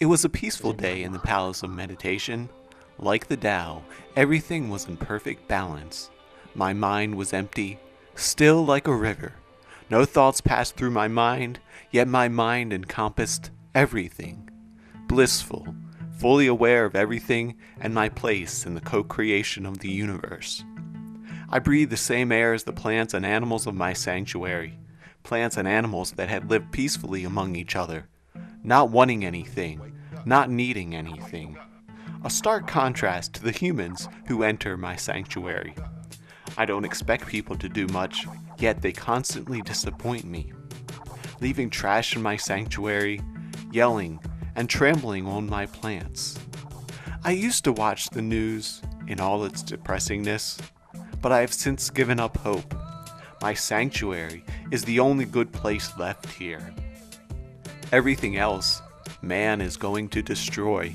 It was a peaceful day in the Palace of Meditation. Like the Tao, everything was in perfect balance. My mind was empty, still like a river. No thoughts passed through my mind, yet my mind encompassed everything. Blissful, fully aware of everything and my place in the co creation of the universe. I breathed the same air as the plants and animals of my sanctuary, plants and animals that had lived peacefully among each other, not wanting anything, not needing anything. A stark contrast to the humans who enter my sanctuary. I don't expect people to do much, yet they constantly disappoint me. Leaving trash in my sanctuary, yelling, and trampling on my plants. I used to watch the news in all its depressingness, but I have since given up hope. My sanctuary is the only good place left here. Everything else, man is going to destroy.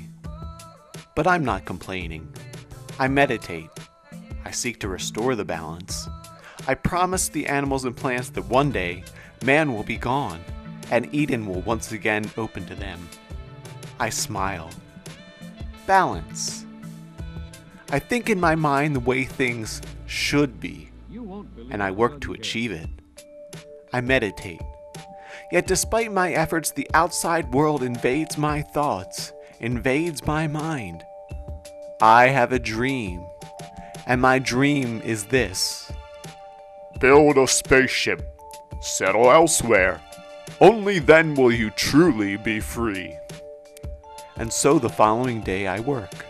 But I'm not complaining. I meditate. I seek to restore the balance. I promise the animals and plants that one day man will be gone and Eden will once again open to them. I smile. Balance. I think in my mind the way things should be, and I work to achieve it. I meditate. Yet, despite my efforts, the outside world invades my thoughts, invades my mind. I have a dream, and my dream is this Build a spaceship, settle elsewhere. Only then will you truly be free. And so the following day I work.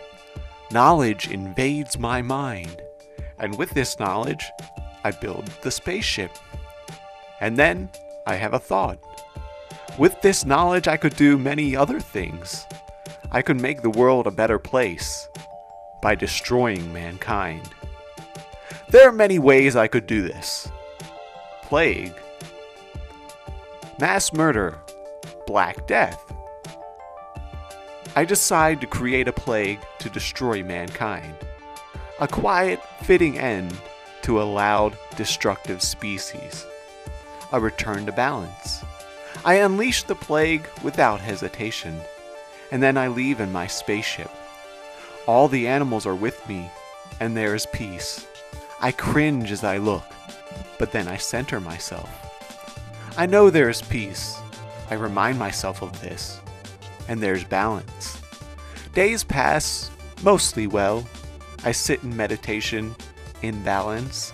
Knowledge invades my mind, and with this knowledge, I build the spaceship. And then I have a thought. With this knowledge, I could do many other things. I could make the world a better place by destroying mankind. There are many ways I could do this plague, mass murder, black death. I decide to create a plague to destroy mankind. A quiet, fitting end to a loud, destructive species. A return to balance. I unleash the plague without hesitation, and then I leave in my spaceship. All the animals are with me, and there is peace. I cringe as I look, but then I center myself. I know there is peace. I remind myself of this, and there's balance. Days pass, mostly well. I sit in meditation, in balance.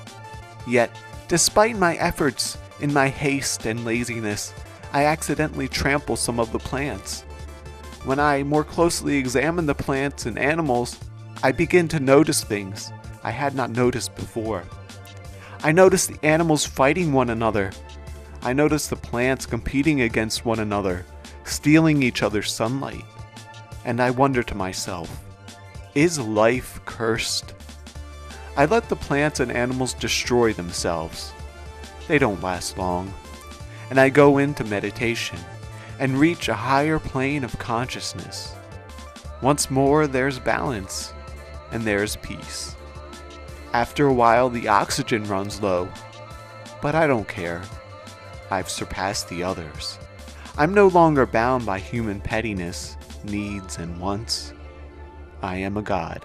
Yet, despite my efforts, in my haste and laziness, I accidentally trample some of the plants. When I more closely examine the plants and animals, I begin to notice things I had not noticed before. I notice the animals fighting one another. I notice the plants competing against one another, stealing each other's sunlight. And I wonder to myself, is life cursed? I let the plants and animals destroy themselves. They don't last long. And I go into meditation and reach a higher plane of consciousness. Once more, there's balance and there's peace. After a while, the oxygen runs low, but I don't care. I've surpassed the others. I'm no longer bound by human pettiness, needs, and wants. I am a god.